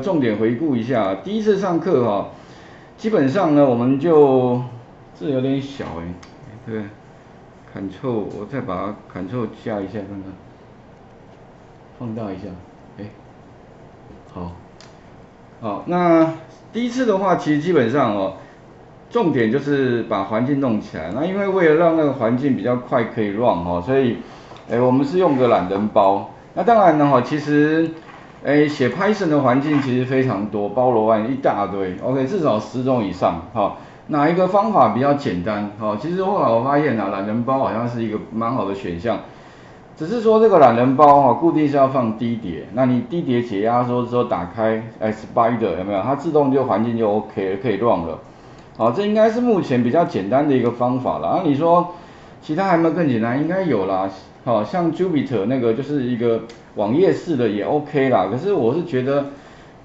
重点回顾一下，第一次上课哈，基本上呢，我们就这有点小哎，对，Ctrl 我再把 Ctrl 加一下看看，放大一下，哎，好，好，那第一次的话，其实基本上哦，重点就是把环境弄起来。那因为为了让那个环境比较快可以 run 哈，所以，哎，我们是用个懒人包。那当然呢哈，其实。哎，写 Python 的环境其实非常多，包罗万一大堆，OK，至少十种以上，哈。哪一个方法比较简单？哈，其实后来我发现啊，懒人包好像是一个蛮好的选项，只是说这个懒人包哈，固定是要放低碟，那你低碟解压缩之后打开 Spider 有没有？它自动就环境就 OK 了，可以 run 了。好，这应该是目前比较简单的一个方法了。啊，你说其他还有没有更简单？应该有啦。好，像 Jupiter 那个就是一个。网页式的也 OK 啦，可是我是觉得，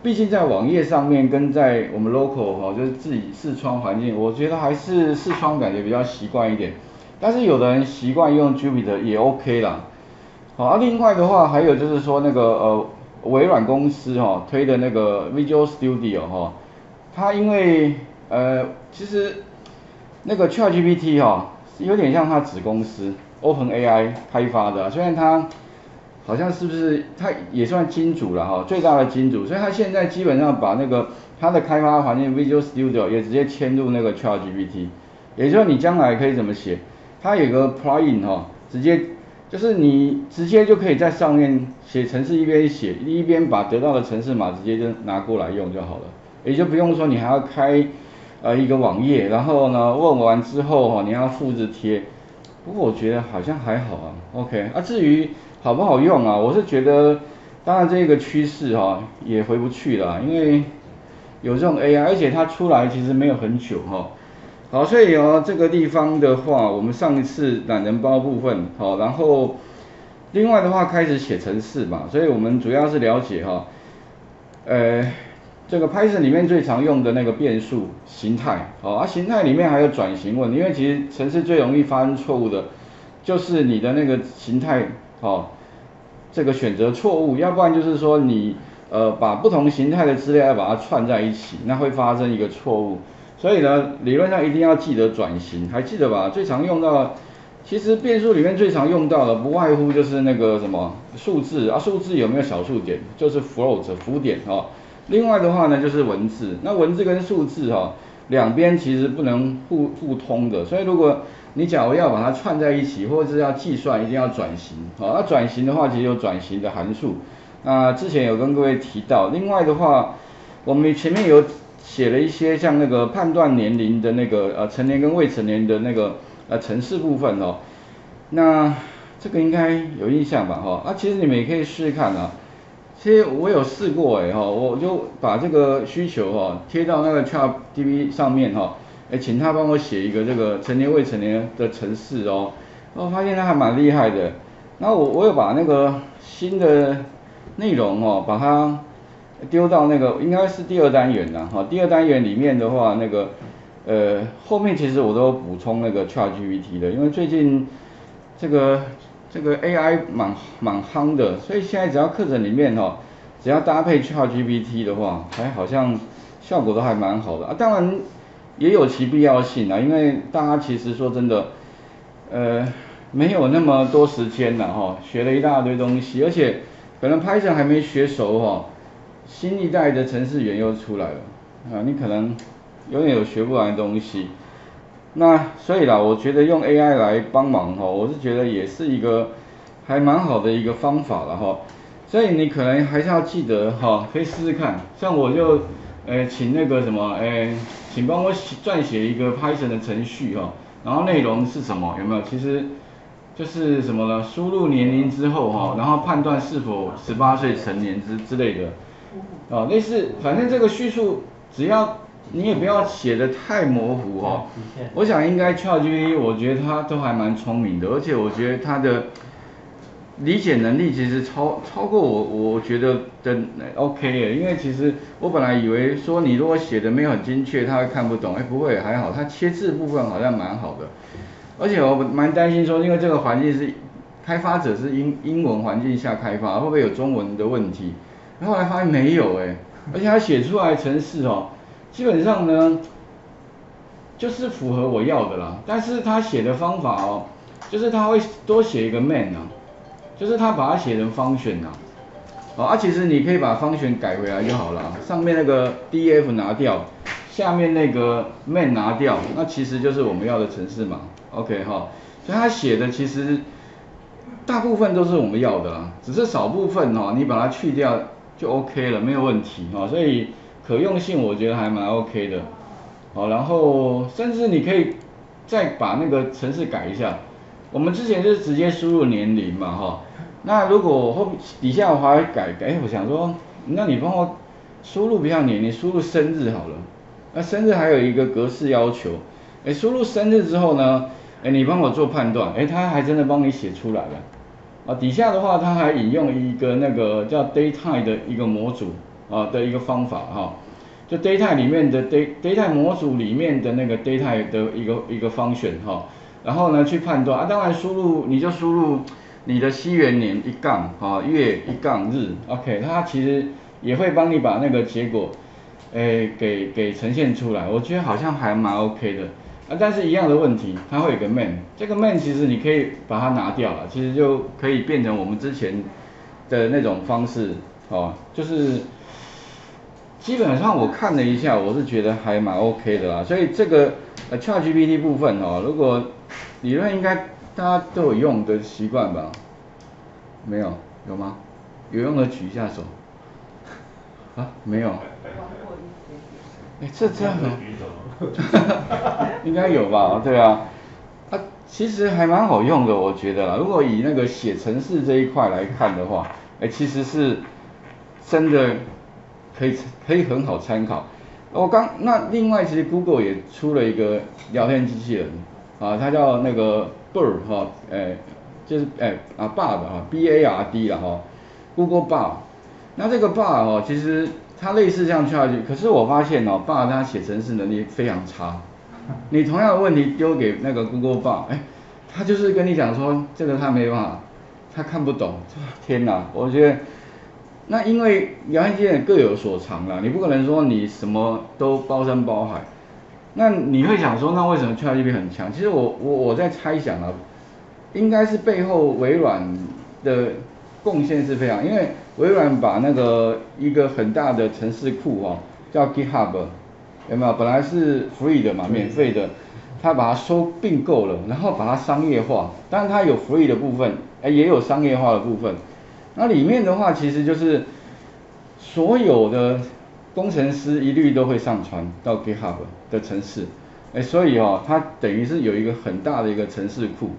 毕竟在网页上面跟在我们 local 哈，就是自己视窗环境，我觉得还是视窗感觉比较习惯一点。但是有的人习惯用 Jupiter 也 OK 啦。好，啊，另外的话还有就是说那个呃微软公司哈推的那个 Visual Studio 哈，它因为呃其实那个 ChatGPT 哈有点像它子公司 OpenAI 开发的，虽然它。好像是不是它也算金主了哈，最大的金主，所以它现在基本上把那个它的开发环境 Visual Studio 也直接嵌入那个 ChatGPT，也就是你将来可以怎么写，它有个 plugin 哈，直接就是你直接就可以在上面写程式，一边写一边把得到的程式码直接就拿过来用就好了，也就不用说你还要开呃一个网页，然后呢问完之后哈你要复制贴，不过我觉得好像还好啊，OK 啊至于。好不好用啊？我是觉得，当然这个趋势哈也回不去了，因为有这种 AI，而且它出来其实没有很久哈。好，所以哦这个地方的话，我们上一次懒人包部分好，然后另外的话开始写程式嘛，所以我们主要是了解哈，呃这个 Python 里面最常用的那个变数形态，好，啊形态里面还有转型问，因为其实程式最容易发生错误的，就是你的那个形态。好，这个选择错误，要不然就是说你呃把不同形态的资料要把它串在一起，那会发生一个错误。所以呢，理论上一定要记得转型，还记得吧？最常用到，其实变数里面最常用到的不外乎就是那个什么数字啊，数字有没有小数点？就是 float 浮点哦。另外的话呢，就是文字，那文字跟数字哈，两边其实不能互互通的，所以如果你假如要把它串在一起，或者是要计算，一定要转型。好，那转型的话，其实有转型的函数。那之前有跟各位提到，另外的话，我们前面有写了一些像那个判断年龄的那个呃成年跟未成年的那个呃程式部分哦。那这个应该有印象吧？哈，啊，其实你们也可以试试看啊。其实我有试过哎哈，我就把这个需求哈贴到那个 ChatGPT 上面哈。哎，请他帮我写一个这个成年未成年的城市哦，我发现他还蛮厉害的。那我我有把那个新的内容哦，把它丢到那个应该是第二单元的哈。第二单元里面的话，那个呃后面其实我都补充那个 ChatGPT 的，因为最近这个这个 AI 蛮蛮夯的，所以现在只要课程里面哈，只要搭配 ChatGPT 的话，还好像效果都还蛮好的啊。当然。也有其必要性啊，因为大家其实说真的，呃，没有那么多时间了哈，学了一大堆东西，而且可能 Python 还没学熟哈，新一代的程式员又出来了啊，你可能永远有学不完的东西。那所以啦，我觉得用 AI 来帮忙哈，我是觉得也是一个还蛮好的一个方法了哈。所以你可能还是要记得哈，可以试试看，像我就。呃，请那个什么，呃，请帮我写撰写一个 Python 的程序哈，然后内容是什么？有没有？其实就是什么呢？输入年龄之后哈，然后判断是否十八岁成年之之类的，啊，类似，反正这个叙述只要你也不要写的太模糊哦。我想应该 ChatGPT，我觉得他都还蛮聪明的，而且我觉得他的。理解能力其实超超过我，我觉得的 OK 耶，因为其实我本来以为说你如果写的没有很精确，他会看不懂，哎不会还好，他切字部分好像蛮好的，而且我蛮担心说，因为这个环境是开发者是英英文环境下开发，会不会有中文的问题？后来发现没有哎，而且他写出来程式哦，基本上呢，就是符合我要的啦。但是他写的方法哦，就是他会多写一个 man 啊，就是他把它写成方选啊。哦，啊，其实你可以把方选改回来就好了，上面那个 df 拿掉，下面那个 man 拿掉，那其实就是我们要的程式嘛。OK 哈，所以他写的其实大部分都是我们要的啦，只是少部分哈，你把它去掉就 OK 了，没有问题哈。所以可用性我觉得还蛮 OK 的。好，然后甚至你可以再把那个程式改一下，我们之前就是直接输入年龄嘛哈。那如果后底下我还会改改，我想说，那你帮我输入比较年，你输入生日好了。那生日还有一个格式要求，哎，输入生日之后呢，哎，你帮我做判断，哎，他还真的帮你写出来了。啊，底下的话他还引用一个那个叫 daytime 的一个模组啊的一个方法哈，就 date 里面的 date date 模组里面的那个 date 的一个一个方选哈，然后呢去判断啊，当然输入你就输入。你的西元年一杠啊月一杠日，OK，它其实也会帮你把那个结果，诶给给呈现出来，我觉得好像还蛮 OK 的。啊，但是一样的问题，它会有个 main，这个 main 其实你可以把它拿掉了，其实就可以变成我们之前的那种方式哦，就是基本上我看了一下，我是觉得还蛮 OK 的啦，所以这个呃 ChatGPT 部分哦，如果理论应该。大家都有用的习惯吧？没有，有吗？有用的举一下手。啊，没有。哎，这这样很，应该有吧？对啊，啊，其实还蛮好用的，我觉得啦。如果以那个写程式这一块来看的话，哎，其实是真的可以可以很好参考。我刚那另外其实 Google 也出了一个聊天机器人啊，它叫那个。Bird 哈，哎，就是哎啊 Bard 哈，B A R D 了哈，Google Bard。那这个 Bard 哈，其实它类似这样 Charge，可是我发现哦，Bard 它写程式能力非常差。你同样的问题丢给那个 Google Bard，哎，他就是跟你讲说这个他没办法，他看不懂。天哪，我觉得那因为聊天机器人各有所长啦，你不可能说你什么都包山包海。那你会想说，那为什么 ChatGPT 很强？其实我我我在猜想啊，应该是背后微软的贡献是非常，因为微软把那个一个很大的城市库哦，叫 GitHub，有没有？本来是 free 的嘛，免费的，他把它收并购了，然后把它商业化，当然它有 free 的部分，哎，也有商业化的部分。那里面的话，其实就是所有的。工程师一律都会上传到 GitHub 的城市，哎，所以哦，它等于是有一个很大的一个城市库。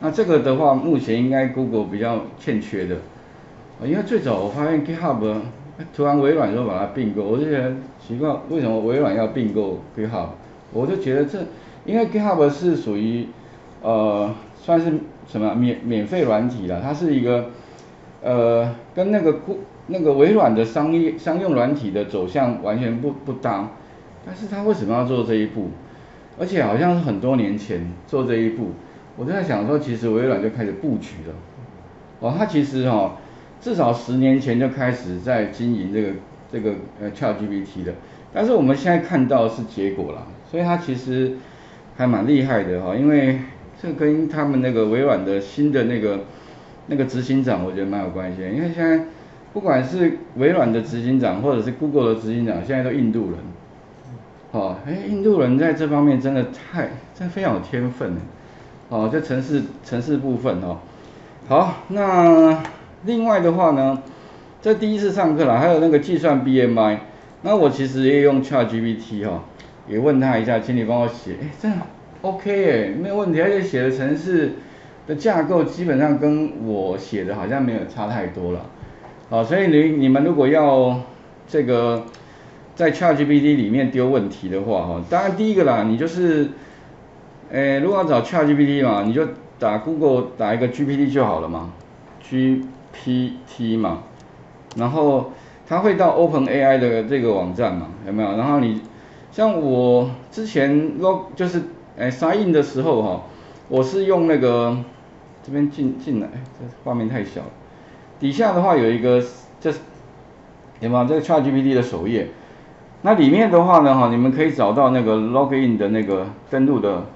那这个的话，目前应该 Google 比较欠缺的，因为最早我发现 GitHub 突然微软说把它并购，我就觉得奇怪，为什么微软要并购 GitHub？我就觉得这，因为 GitHub 是属于呃算是什么免免费软体了，它是一个呃跟那个那个微软的商业商用软体的走向完全不不搭，但是他为什么要做这一步？而且好像是很多年前做这一步，我就在想说，其实微软就开始布局了。哦，他其实哈，至少十年前就开始在经营这个这个呃 ChatGPT 的，但是我们现在看到是结果了，所以他其实还蛮厉害的哈，因为这跟他们那个微软的新的那个那个执行长，我觉得蛮有关系，因为现在。不管是微软的执行长，或者是 Google 的执行长，现在都印度人。哦，哎，印度人在这方面真的太，真的非常有天分呢。哦，在城市城市部分哦。好，那另外的话呢，在第一次上课啦，还有那个计算 BMI，那我其实也用 ChatGPT 哈，也问他一下，请你帮我写，哎，这样 OK 哎，没有问题，而且写的城市的架构基本上跟我写的好像没有差太多了。好，所以你你们如果要这个在 ChatGPT 里面丢问题的话，哈，当然第一个啦，你就是，诶，如果要找 ChatGPT 嘛，你就打 Google 打一个 GPT 就好了嘛，GPT 嘛，然后它会到 OpenAI 的这个网站嘛，有没有？然后你像我之前 log 就是诶 sign in 的时候哈，我是用那个这边进进来，这画面太小了。底下的话有一个，这对吗？这个 ChatGPT 的首页，那里面的话呢，哈，你们可以找到那个 Login 的那个登录的，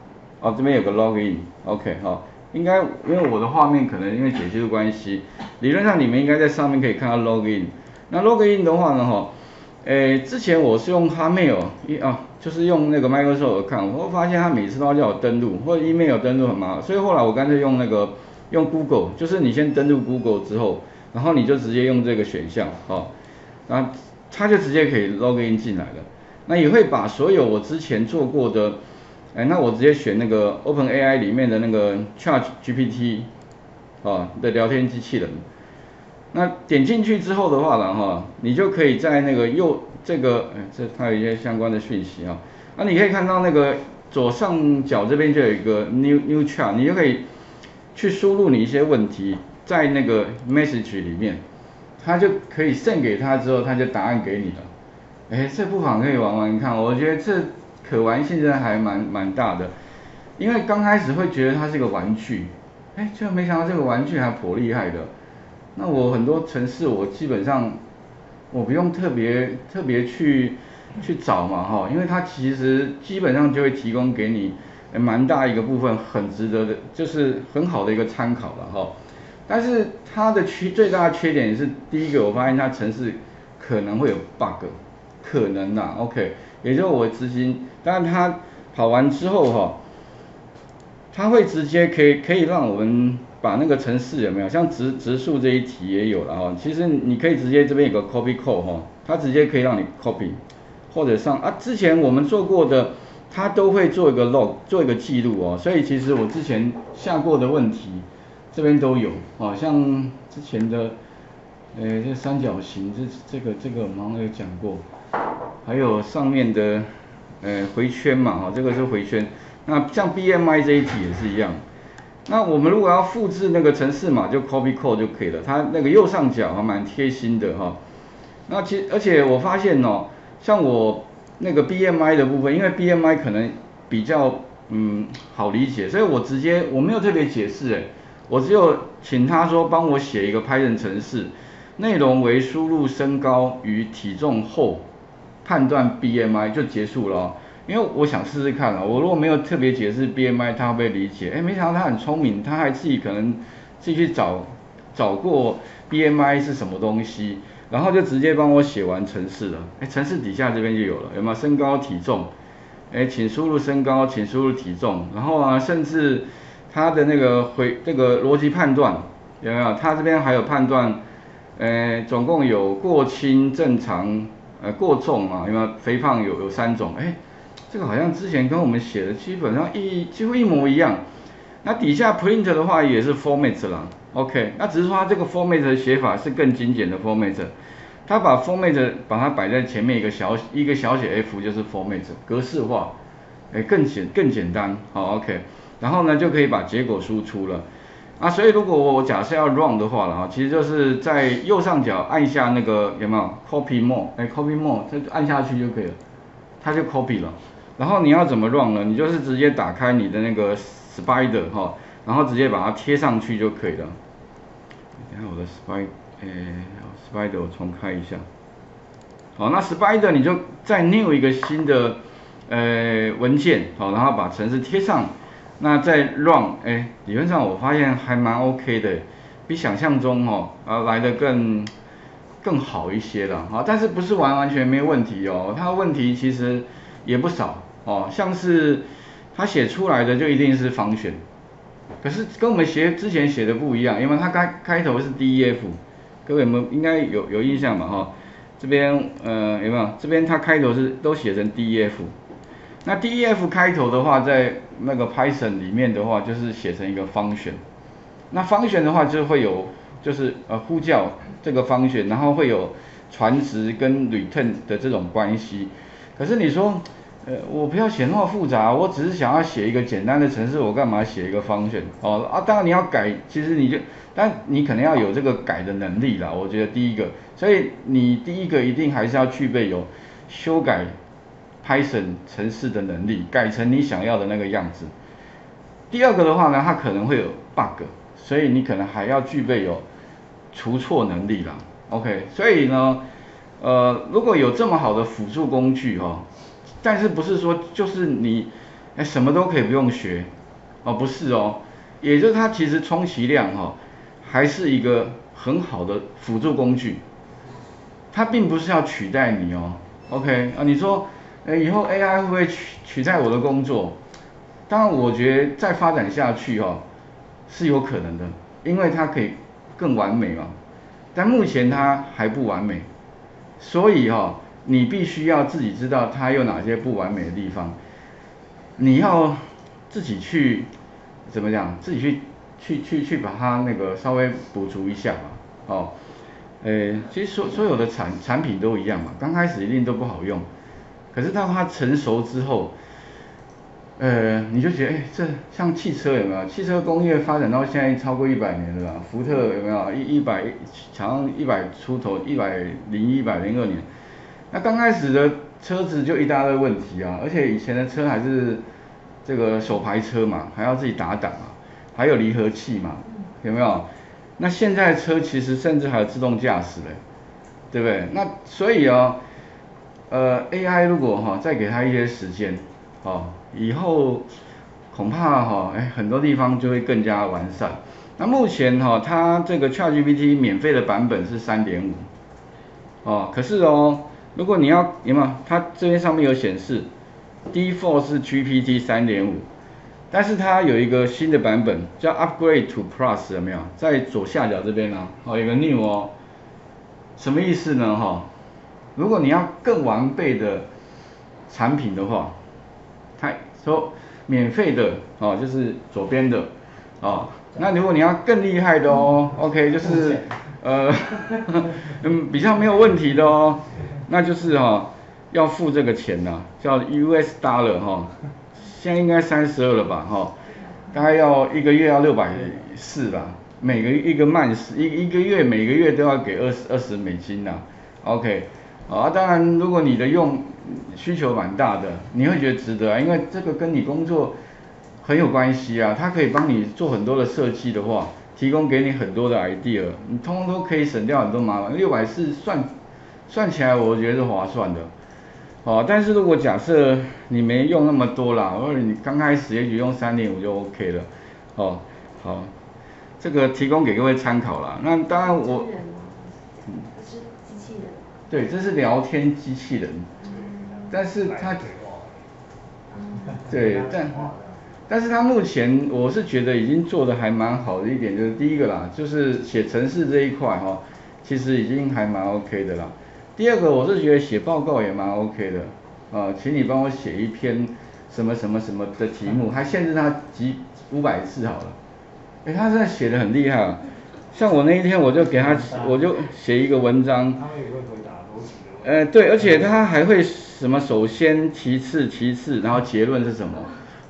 哦，这边有个 Login，OK，哈，应该因为我的画面可能因为解析的关系，理论上你们应该在上面可以看到 Login。那 Login 的话呢，哈，诶，之前我是用 Hotmail，一啊，就是用那个 Microsoft 看，我发现它每次都要叫我登录，或者 Email 登录很麻烦，所以后来我干脆用那个用 Google，就是你先登录 Google 之后，然后你就直接用这个选项，哈。那它就直接可以 login 进来了，那也会把所有我之前做过的，哎，那我直接选那个 Open AI 里面的那个 Chat GPT 啊的聊天机器人，那点进去之后的话呢，哈，你就可以在那个右这个，哎，这它有一些相关的讯息啊，那你可以看到那个左上角这边就有一个 New New Chat，你就可以去输入你一些问题在那个 message 里面。它就可以送给他之后，他就答案给你了。哎，这不妨可以玩玩看，我觉得这可玩性真的还蛮蛮大的。因为刚开始会觉得它是一个玩具，哎，就没想到这个玩具还颇厉害的。那我很多城市我基本上我不用特别特别去去找嘛哈，因为它其实基本上就会提供给你蛮大一个部分，很值得的，就是很好的一个参考了哈。但是它的缺最大的缺点是，第一个我发现它城市可能会有 bug，可能呐，OK，也就是我执行，但它跑完之后哈，它会直接可以可以让我们把那个城市有没有，像植植树这一题也有了哈，其实你可以直接这边有个 copy code 哈，它直接可以让你 copy，或者上啊之前我们做过的，它都会做一个 log 做一个记录哦，所以其实我之前下过的问题。这边都有，啊，像之前的，呃，这三角形，这这个这个我们有讲过，还有上面的，呃，回圈嘛，哈，这个是回圈。那像 BMI 这一题也是一样。那我们如果要复制那个程式码，就 copy code 就可以了。它那个右上角还蛮贴心的哈。那其而且我发现哦，像我那个 BMI 的部分，因为 BMI 可能比较嗯好理解，所以我直接我没有特别解释哎。我只有请他说帮我写一个 Python 程式，内容为输入身高与体重后判断 BMI 就结束了。因为我想试试看啊，我如果没有特别解释 BMI，他会不会理解？哎，没想到他很聪明，他还自己可能自己去找找过 BMI 是什么东西，然后就直接帮我写完程式了。哎，程式底下这边就有了，有没有身高体重？哎，请输入身高，请输入体重，然后啊，甚至。他的那个回这个逻辑判断有没有？他这边还有判断，呃，总共有过轻、正常、呃过重嘛？有没有？肥胖有有三种，哎，这个好像之前跟我们写的基本上一几乎一模一样。那底下 print 的话也是 format 啦，OK，那只是说它这个 format 的写法是更精简的 format，它把 format 把它摆在前面一个小一个小写 f 就是 format 格式化，哎，更简更简单，好 OK。然后呢，就可以把结果输出了，啊，所以如果我假设要 run 的话了啊，其实就是在右上角按下那个有没有？copy more，哎，copy more，这按下去就可以了，它就 copy 了。然后你要怎么 run 呢？你就是直接打开你的那个 spider 哈，然后直接把它贴上去就可以了。等下我的 spider，哎，spider 我重开一下。好，那 spider 你就再 new 一个新的呃文件，好，然后把程式贴上。那再 run，哎，理论上我发现还蛮 OK 的，比想象中哦，啊来的更更好一些了啊，但是不是完完全没问题哦，它问题其实也不少哦，像是他写出来的就一定是方选，可是跟我们写之前写的不一样，因为它开开头是 DEF，各位有没有应该有有印象吧哈？这边呃有没有？这边它开头是都写成 DEF。那 def 开头的话，在那个 Python 里面的话，就是写成一个方选。那方选的话，就会有就是呃呼叫这个方选，然后会有传值跟 return 的这种关系。可是你说，呃，我不要写那么复杂，我只是想要写一个简单的程式，我干嘛写一个方选？哦啊，当然你要改，其实你就，但你可能要有这个改的能力啦。我觉得第一个，所以你第一个一定还是要具备有修改。Python 程式的能力改成你想要的那个样子。第二个的话呢，它可能会有 bug，所以你可能还要具备有除错能力啦。OK，所以呢，呃，如果有这么好的辅助工具哈，但是不是说就是你哎什么都可以不用学哦，不是哦，也就是它其实充其量哈，还是一个很好的辅助工具，它并不是要取代你哦，OK 啊，你说哎以后 AI 会不会取取代我的工作？当然我觉得再发展下去哈是有可能的，因为它可以更完美嘛，但目前它还不完美。所以哈，你必须要自己知道它有哪些不完美的地方，你要自己去怎么讲？自己去去去去把它那个稍微补足一下嘛，哦，呃，其实所所有的产产品都一样嘛，刚开始一定都不好用，可是当它成熟之后，呃，你就觉得哎，这像汽车有没有？汽车工业发展到现在超过一百年了吧？福特有没有一一百，强一百出头，一百零一百零二年。那刚开始的车子就一大堆问题啊，而且以前的车还是这个手排车嘛，还要自己打档啊，还有离合器嘛，有没有？那现在车其实甚至还有自动驾驶嘞，对不对？那所以啊，呃，AI 如果哈再给他一些时间，哦。以后恐怕哈，哎，很多地方就会更加完善。那目前哈，它这个 ChatGPT 免费的版本是三点五，哦，可是哦，如果你要有没有？它这边上面有显示，Default 是 GPT 三点五，但是它有一个新的版本叫 Upgrade to Plus，有没有？在左下角这边呢，哦，有个 New 哦，什么意思呢？哈，如果你要更完备的产品的话。它说免费的哦，就是左边的哦。那如果你要更厉害的哦，OK，就是呃 嗯比较没有问题的哦，那就是哈要付这个钱呐，叫 US dollar 哈，现在应该三十二了吧哈，大概要一个月要六百四吧，每个一个曼斯一一个月每个月都要给二十二十美金呐，OK，啊当然如果你的用需求蛮大的，你会觉得值得啊，因为这个跟你工作很有关系啊，它可以帮你做很多的设计的话，提供给你很多的 idea，你通通都可以省掉很多麻烦。六百四算算起来，我觉得是划算的。哦，但是如果假设你没用那么多啦，或者你刚开始也许用三点五就 OK 了。哦，好，这个提供给各位参考啦。那当然我，嗯，是机器人。对，这是聊天机器人。但是它，对，但，但是它目前我是觉得已经做的还蛮好的一点，就是第一个啦，就是写程式这一块哈，其实已经还蛮 OK 的啦。第二个我是觉得写报告也蛮 OK 的，啊，请你帮我写一篇什么什么什么的题目，还限制他几五百字好了。哎，他现在写的很厉害啊，像我那一天我就给他，我就写一个文章。他也会回答呃，对，而且他还会。什么？首先，其次，其次，然后结论是什么？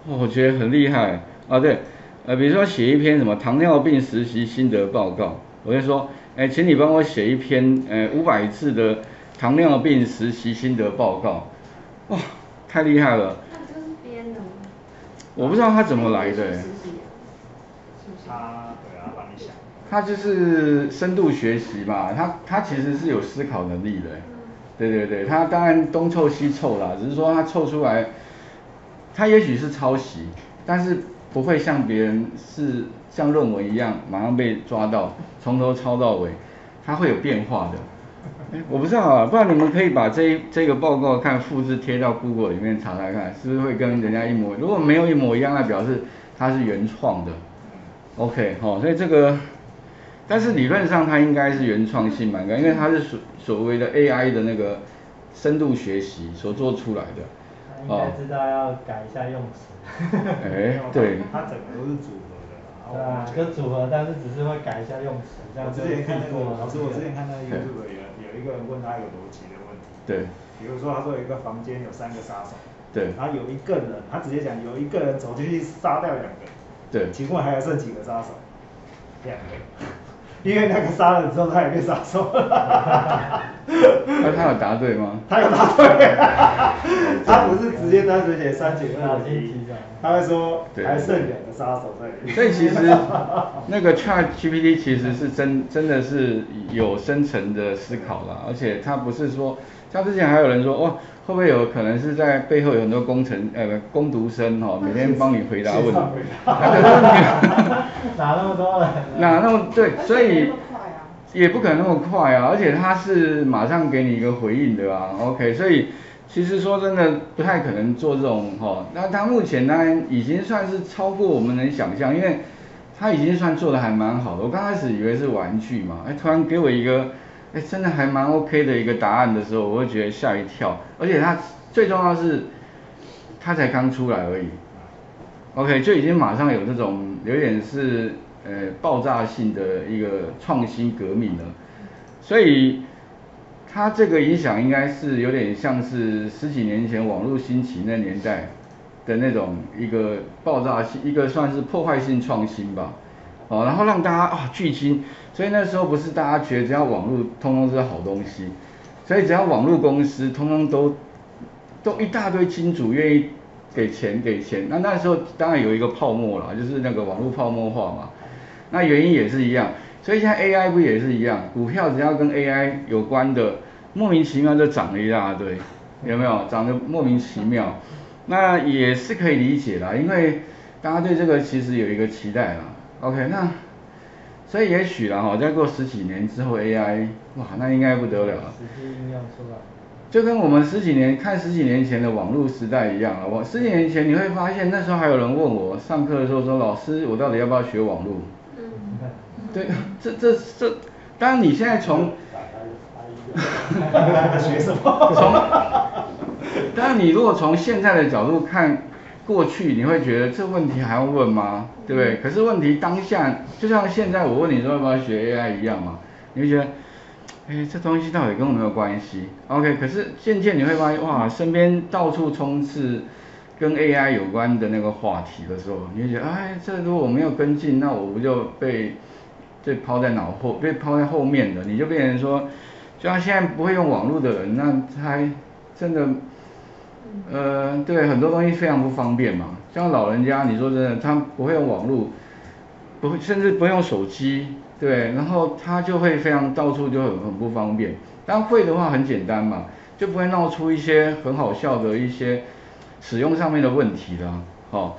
我觉得很厉害啊！对，呃，比如说写一篇什么糖尿病实习心得报告，我就说，哎，请你帮我写一篇，呃，五百字的糖尿病实习心得报告。哇，太厉害了！那这是编的吗？我不知道他怎么来的。他对啊，帮你想。他就是深度学习嘛，他他其实是有思考能力的。对对对，他当然东凑西凑啦，只是说他凑出来，他也许是抄袭，但是不会像别人是像论文一样马上被抓到，从头抄到尾，他会有变化的。我不知道啊，不然你们可以把这这个报告看复制贴到 Google 里面查查看，是不是会跟人家一模？如果没有一模一样，那表示它是原创的。OK，好，所以这个。但是理论上它应该是原创性蛮高，因为它是所所谓的 AI 的那个深度学习所做出来的。应该知道要改一下用词。哎，对。它整个都是组合的。对啊，就组合，但是只是会改一下用词。我之前看那个，老师，我之前看那个 YouTube 一个人问他有逻辑的问题。对。比如说他说有一个房间有三个杀手。对。然后有一个人，他直接讲有一个人走进去杀掉两个。对。请问还有剩几个杀手？两个。因为那个杀了之后，他也被杀手了。那他有答对吗？他有答对。他不是直接单纯写三减二脑筋急转他会说还剩两个杀手在里面。所以其实那个 Chat GPT 其实是真真的是有深层的思考啦，而且他不是说，像之前还有人说，哇，会不会有可能是在背后有很多工程呃不工读生哦、每天帮你回答问题 哪那么多人？哪那么对，所以也不可能那么快啊，而且他是马上给你一个回应的吧，OK，所以其实说真的不太可能做这种哈、那他目前当然已经算是超过我们能想象，因为他已经算做的还蛮好的。我刚开始以为是玩具嘛，哎，突然给我一个，哎，真的还蛮 OK 的一个答案的时候，我会觉得吓一跳，而且他最重要是，他才刚出来而已。OK，就已经马上有这种有点是呃爆炸性的一个创新革命了，所以它这个影响应该是有点像是十几年前网络兴起那年代的那种一个爆炸性，一个算是破坏性创新吧，哦，然后让大家啊聚精，所以那时候不是大家觉得只要网络通通是好东西，所以只要网络公司通通都都一大堆金主愿意给钱给钱，那那时候当然有一个泡沫啦，就是那个网络泡沫化嘛。那原因也是一样，所以现在 AI 不也是一样，股票只要跟 AI 有关的，莫名其妙就涨了一大堆，有没有？涨得莫名其妙，那也是可以理解啦，因为大家对这个其实有一个期待啦。OK，那所以也许啦哈，再过十几年之后 AI，哇，那应该不得了了。实际应用出来。就跟我们十几年看十几年前的网络时代一样啊，我十几年前你会发现那时候还有人问我上课的时候说老师我到底要不要学网络？嗯，对，这这这，当然你现在从 学什么？从，当然你如果从现在的角度看过去，你会觉得这问题还要问吗？对不对？可是问题当下，就像现在我问你说要不要学 AI 一样嘛，你会觉得，哎，这东西到底跟我没有关系？OK，可是渐渐你会发现，哇，身边到处充斥跟 AI 有关的那个话题的时候，你会觉得，哎，这如果我没有跟进，那我不就被被抛在脑后，被抛在后面的，你就变成说，就像现在不会用网络的人，那他真的，呃，对，很多东西非常不方便嘛。像老人家，你说真的，他不会用网络，不会，甚至不用手机，对，然后他就会非常到处就很很不方便。但会的话很简单嘛，就不会闹出一些很好笑的一些使用上面的问题啦，好、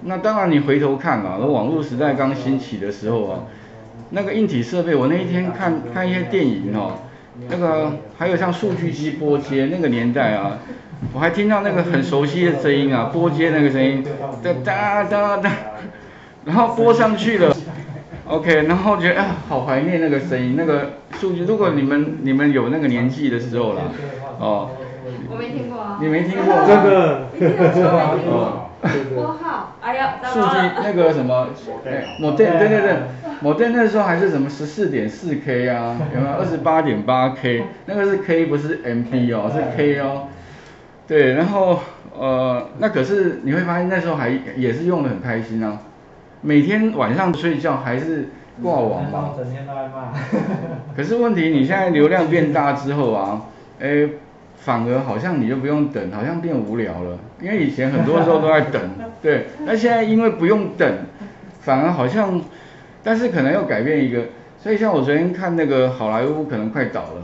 那当然，你回头看啊，那网络时代刚兴起的时候啊，那个硬体设备，我那一天看看一些电影哦，那个还有像数据机拨接那个年代啊，我还听到那个很熟悉的声音啊，拨接那个声音，哒哒哒哒，然后播上去了，OK，然后觉得啊，好怀念那个声音，那个数据，如果你们你们有那个年纪的时候啦，哦，我没听过啊。你没听过吗？这个你听我说没听哦过。拨号，哎呀，糟数据糕了那个什么，哎，某电对对对，某电 那时候还是什么十四点四 K 啊，有没有 二十八点八 K？那个是 K 不是 MB 哦，是 K 哦。对，然后呃，那可是你会发现那时候还也是用的很开心啊，每天晚上睡觉还是挂网嘛。整天都在骂。可是问题你现在流量变大之后啊，哎，反而好像你就不用等，好像变无聊了。因为以前很多时候都在等，对，那现在因为不用等，反而好像，但是可能又改变一个，所以像我昨天看那个好莱坞可能快倒了，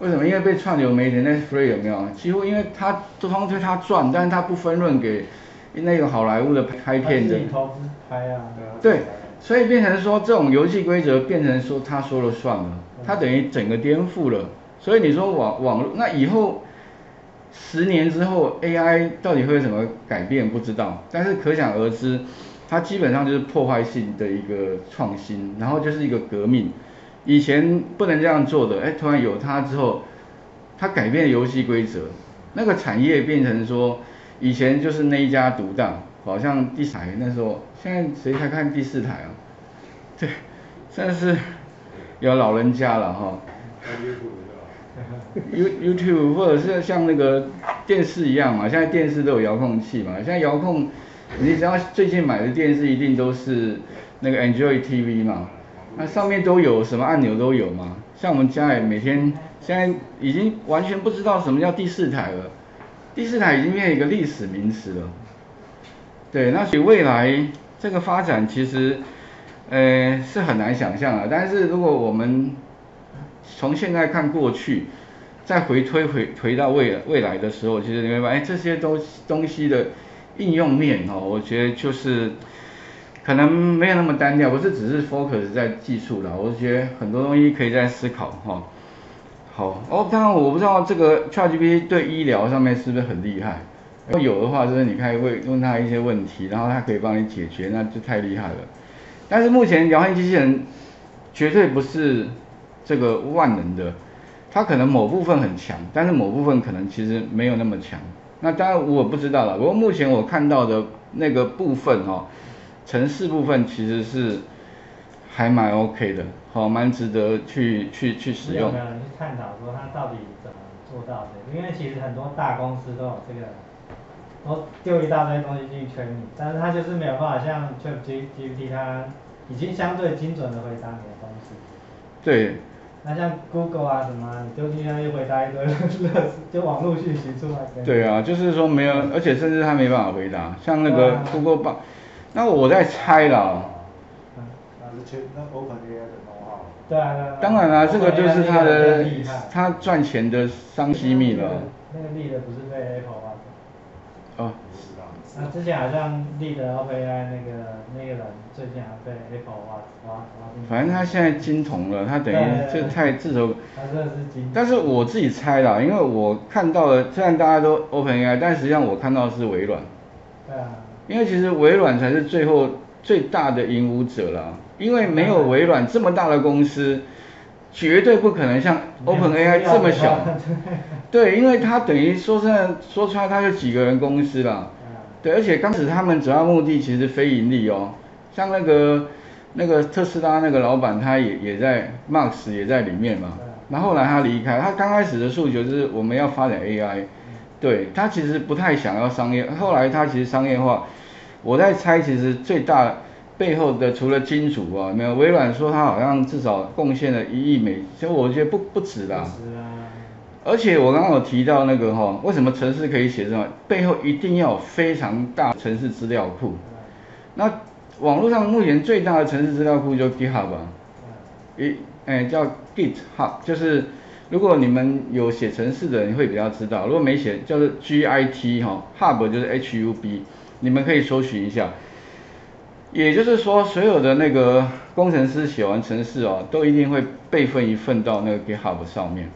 为什么？因为被串流媒体 Netflix 有没有？几乎因为他对方推他赚，但是他不分润给那个好莱坞的拍片的。投资拍啊。对，所以变成说这种游戏规则变成说他说了算了，他等于整个颠覆了。所以你说网网络那以后十年之后 AI 到底会有什么改变不知道，但是可想而知，它基本上就是破坏性的一个创新，然后就是一个革命。以前不能这样做的，哎，突然有它之后，它改变了游戏规则，那个产业变成说，以前就是那一家独大，好像第四台那时候，现在谁才看第四台啊？对，算是有老人家了哈。You YouTube 或者是像那个电视一样嘛，现在电视都有遥控器嘛，现在遥控，你只要最近买的电视一定都是那个 Android TV 嘛，那上面都有什么按钮都有嘛，像我们家也每天现在已经完全不知道什么叫第四台了，第四台已经变成一个历史名词了。对，那所以未来这个发展其实，呃，是很难想象的。但是如果我们从现在看过去，再回推回回到未未来的时候，其实你会发现，这些东东西的应用面哦，我觉得就是可能没有那么单调，不是只是 focus 在技术了。我觉得很多东西可以在思考哈。好，哦，当然我不知道这个 ChatGPT 对医疗上面是不是很厉害。如果有的话，就是你可以问问他一些问题，然后他可以帮你解决，那就太厉害了。但是目前聊天机器人绝对不是这个万能的，它可能某部分很强，但是某部分可能其实没有那么强。那当然我不知道了。不过目前我看到的那个部分哦，城市部分其实是还蛮 OK 的，好，蛮值得去去去使用。有没有人去探讨说它到底怎么做到的？因为其实很多大公司都有这个。我丢一大堆东西进去圈你，但是它就是没有办法像 ChatGPT 它已经相对精准的回答你的东西。对。那像 Google 啊什么，你丢进去它就回答一堆 就网络讯息出来。对啊，就是说没有，而且甚至他没办法回答，像那个 Google 吧，那我在猜啦。嗯，那是全那 OpenAI 的功号。对啊对啊。当然啦，这个就是他的他赚钱的商机密了。那个立的不是被 Apple 挖哦，那之前好像立的 OpenAI 那个那个人最近还被 Apple 挖挖挖进反正他现在金童了，他等于就太自头。他真的是金。但是我自己猜啦，因为我看到了，虽然大家都 OpenAI，但实际上我看到是微软。对啊。因为其实微软才是最后最大的赢武者啦，因为没有微软这么大的公司。绝对不可能像 OpenAI 这么小，对，因为它等于说真的说出来，它就几个人公司啦，对，而且刚开始他们主要目的其实非盈利哦，像那个那个特斯拉那个老板，他也也在 Max 也在里面嘛，那后来他离开，他刚开始的诉求是我们要发展 AI，对他其实不太想要商业，后来他其实商业化，我在猜其实最大。背后的除了金主啊，没有微软说他好像至少贡献了一亿美，其实我觉得不不止啦。而且我刚刚有提到那个哈，为什么城市可以写这么？背后一定要有非常大城市资料库。那网络上目前最大的城市资料库就 GitHub 吧。一哎叫 GitHub，就是如果你们有写城市的人会比较知道，如果没写叫做 Git 哈，Hub 就是 Hub，你们可以搜寻一下。也就是说，所有的那个工程师写完程式哦，都一定会备份一份到那个 GitHub 上面，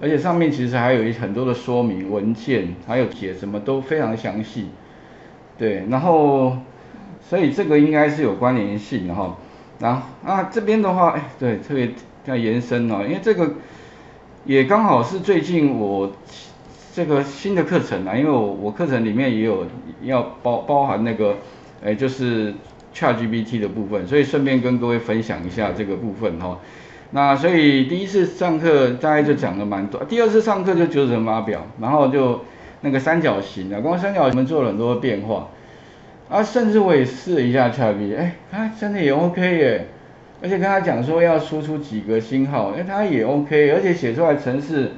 而且上面其实还有一很多的说明文件，还有写什么都非常详细。对，然后所以这个应该是有关联性的哈。然后啊这边的话，哎对，特别要延伸哦，因为这个也刚好是最近我这个新的课程啊，因为我我课程里面也有要包包含那个，哎就是。ChatGPT 的部分，所以顺便跟各位分享一下这个部分哈。那所以第一次上课大概就讲了蛮多，第二次上课就九乘法表，然后就那个三角形啊，光三角形做了很多变化啊，甚至我也试了一下 ChatGPT，哎，它真的也 OK 耶，而且跟他讲说要输出几个星号，哎，他也 OK，而且写出来程式，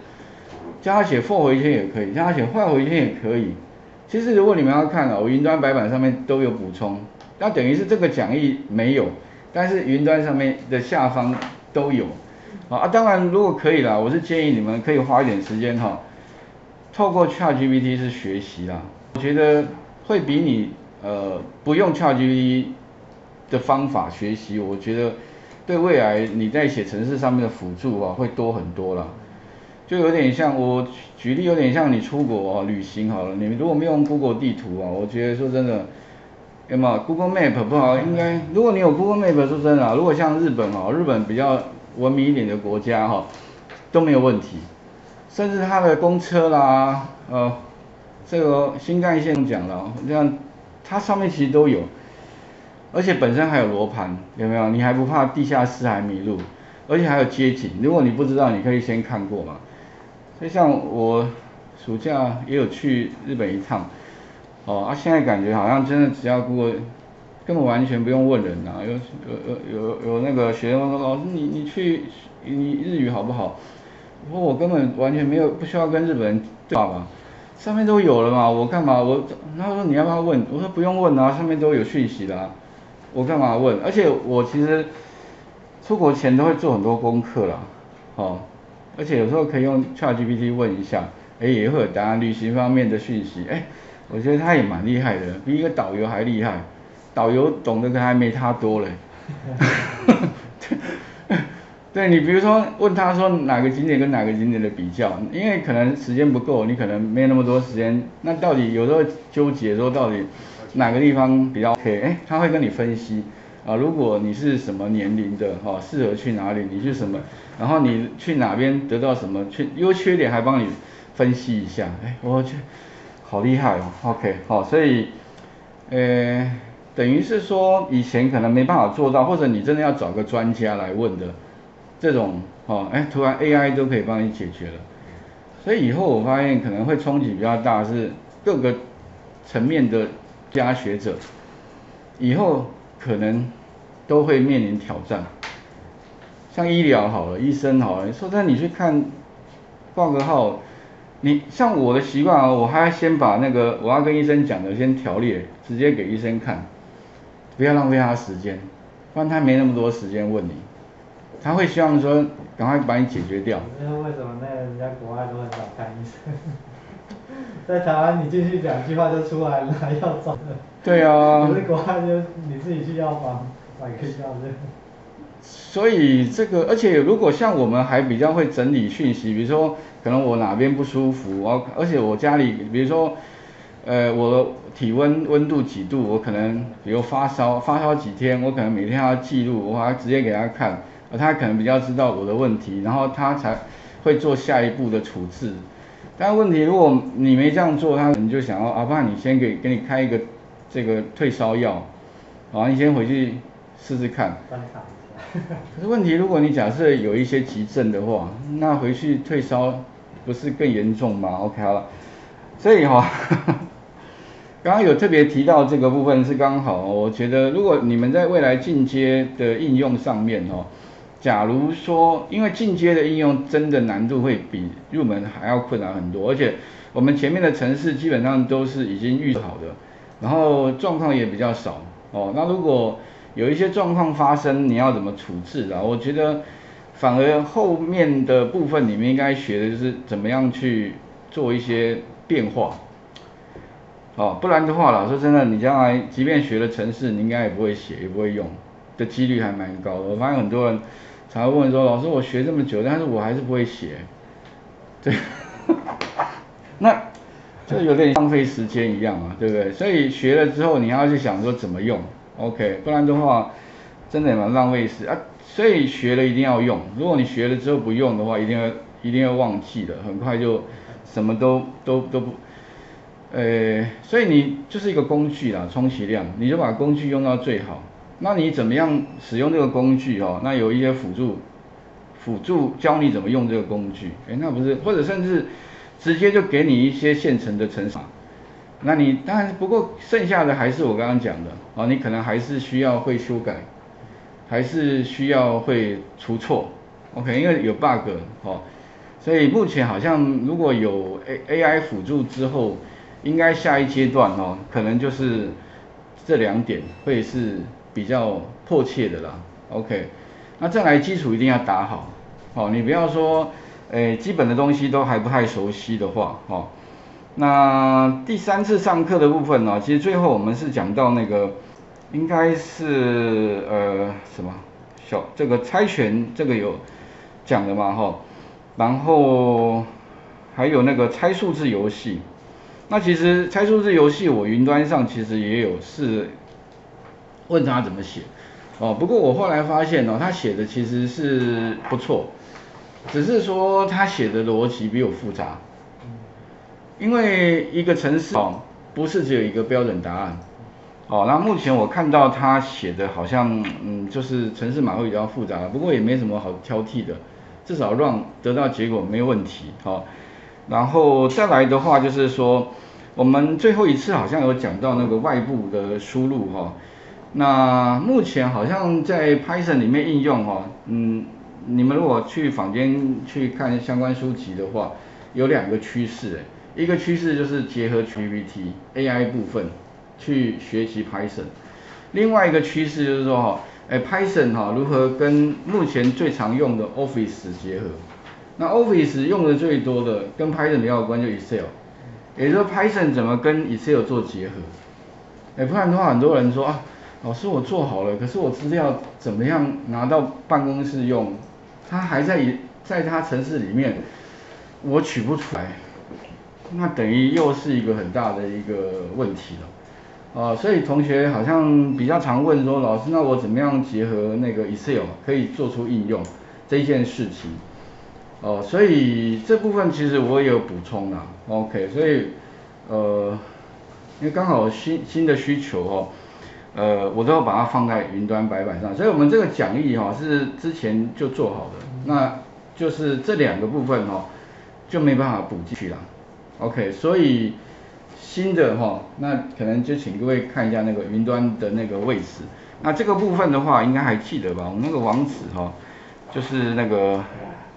叫他写 for 回圈也可以，叫他写坏回圈也可以。其实如果你们要看啊，我云端白板上面都有补充。那等于是这个讲义没有，但是云端上面的下方都有，啊，当然如果可以啦，我是建议你们可以花一点时间哈，透过 ChatGPT 是学习啦，我觉得会比你呃不用 ChatGPT 的方法学习，我觉得对未来你在写程式上面的辅助啊会多很多啦，就有点像我举例有点像你出国啊旅行好了，你如果没有用 Google 地图啊，我觉得说真的。有没有 Google Map 不好？应该如果你有 Google Map，说真的，如果像日本哈，日本比较文明一点的国家哈，都没有问题。甚至它的公车啦，呃，这个新干线讲了，这样它上面其实都有，而且本身还有罗盘，有没有？你还不怕地下室还迷路？而且还有街景，如果你不知道，你可以先看过嘛。所以像我暑假也有去日本一趟。哦，啊，现在感觉好像真的只要过，根本完全不用问人呐。有有有有有那个学生说，老师你你去你日语好不好？我说我根本完全没有不需要跟日本人对话嘛。上面都有了嘛，我干嘛我？他说你要不要问？我说不用问啊，上面都有讯息的，我干嘛问？而且我其实出国前都会做很多功课啦，哦，而且有时候可以用 ChatGPT 问一下，哎，也会有答案。旅行方面的讯息，哎，我觉得他也蛮厉害的，比一个导游还厉害，导游懂得可还没他多嘞。对你比如说问他说哪个景点跟哪个景点的比较，因为可能时间不够，你可能没那么多时间，那到底有时候纠结说到底哪个地方比较 OK，哎，他会跟你分析啊，如果你是什么年龄的哈，适合去哪里，你去什么，然后你去哪边得到什么缺优缺点还帮你分析一下，哎，我去好厉害哦，OK，好，所以呃等于是说以前可能没办法做到，或者你真的要找个专家来问的。这种哦，哎，突然 AI 都可以帮你解决了，所以以后我发现可能会冲击比较大，是各个层面的家学者，以后可能都会面临挑战。像医疗好了，医生好了，说那你去看报个号，你像我的习惯啊，我还要先把那个我要跟医生讲的先条列，直接给医生看，不要浪费他时间，不然他没那么多时间问你。他会希望说赶快把你解决掉。那为什么那人家国外都很少看医生？在台湾你进去两句话就出来了，还要找的。对啊。可是国外就你自己去药房买个药就。所以这个，而且如果像我们还比较会整理讯息，比如说可能我哪边不舒服，我而且我家里，比如说，呃，我的体温温度几度，我可能比如发烧发烧几天，我可能每天要记录，我还直接给他看。他可能比较知道我的问题，然后他才会做下一步的处置。但问题如果你没这样做，他可能就想要啊，不然你先给给你开一个这个退烧药，好，你先回去试试看。可是问题，如果你假设有一些急症的话，那回去退烧不是更严重吗？OK 好了，所以哈，刚刚有特别提到这个部分是刚好，我觉得如果你们在未来进阶的应用上面哦。假如说，因为进阶的应用真的难度会比入门还要困难很多，而且我们前面的城市基本上都是已经预好的，然后状况也比较少哦。那如果有一些状况发生，你要怎么处置啊？我觉得反而后面的部分你们应该学的就是怎么样去做一些变化，哦，不然的话，老说真的，你将来即便学了城市，你应该也不会写，也不会用的几率还蛮高的。我发现很多人。才会问说，老师，我学这么久，但是我还是不会写，对，那就有点浪费时间一样啊，对不对？所以学了之后，你要去想说怎么用，OK，不然的话，真的蛮浪费时啊。所以学了一定要用，如果你学了之后不用的话，一定要一定要忘记了，很快就什么都都都不，呃，所以你就是一个工具啦，充其量你就把工具用到最好。那你怎么样使用这个工具哦？那有一些辅助，辅助教你怎么用这个工具。哎，那不是，或者甚至直接就给你一些现成的程式。那你当然不过剩下的还是我刚刚讲的哦，你可能还是需要会修改，还是需要会出错。OK，因为有 bug 哦，所以目前好像如果有 A AI 辅助之后，应该下一阶段哦，可能就是这两点会是。比较迫切的啦，OK，那再来基础一定要打好，哦，你不要说，诶，基本的东西都还不太熟悉的话，哦，那第三次上课的部分呢，其实最后我们是讲到那个，应该是呃什么小这个猜拳这个有讲的嘛，哈，然后还有那个猜数字游戏，那其实猜数字游戏我云端上其实也有是。问他怎么写，哦，不过我后来发现哦，他写的其实是不错，只是说他写的逻辑比我复杂，因为一个城市哦，不是只有一个标准答案，哦，那目前我看到他写的好像，嗯，就是城市码会比较复杂，不过也没什么好挑剔的，至少让得到结果没问题，好，然后再来的话就是说，我们最后一次好像有讲到那个外部的输入哈。那目前好像在 Python 里面应用哈，嗯，你们如果去坊间去看相关书籍的话，有两个趋势一个趋势就是结合 GPT AI 部分去学习 Python，另外一个趋势就是说哈，哎 Python 哈如何跟目前最常用的 Office 结合？那 Office 用的最多的跟 Python 比较有关就 Excel，也就是说 Python 怎么跟 Excel 做结合？哎，不然的话很多人说啊，老师我做好了，可是我资料怎么样拿到办公室用？它还在在它城市里面，我取不出来，那等于又是一个很大的一个问题了。啊，所以同学好像比较常问说，老师那我怎么样结合那个 Excel 可以做出应用这件事情？哦，所以这部分其实我也有补充啦，OK，所以呃，因为刚好新新的需求哦，呃，我都要把它放在云端白板上，所以我们这个讲义哈是之前就做好的，那就是这两个部分哈就没办法补进去了，OK，所以新的哈，那可能就请各位看一下那个云端的那个位置，那这个部分的话应该还记得吧？我们那个网址哈，就是那个。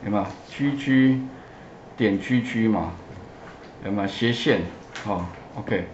有没有区区点区区嘛？有没有斜线？好，OK。